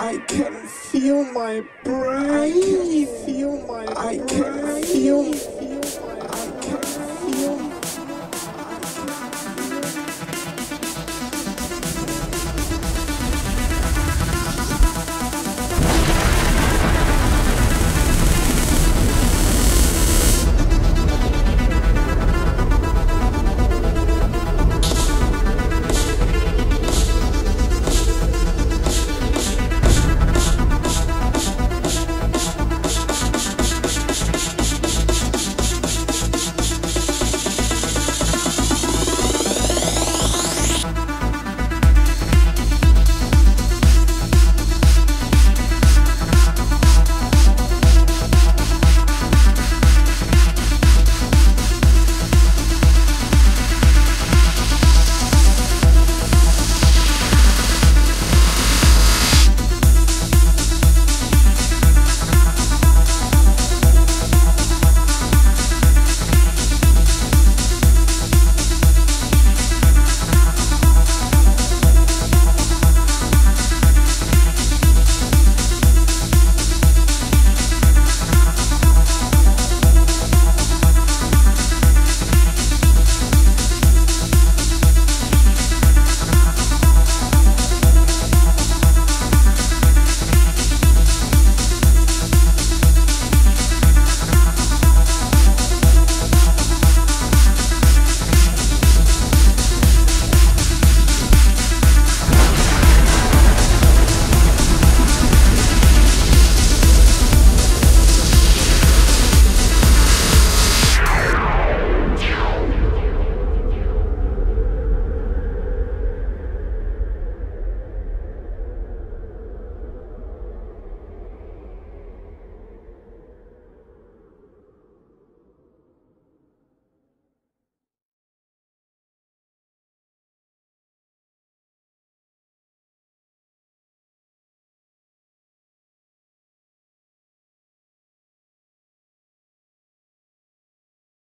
I can feel my brain. I can feel my. I can feel.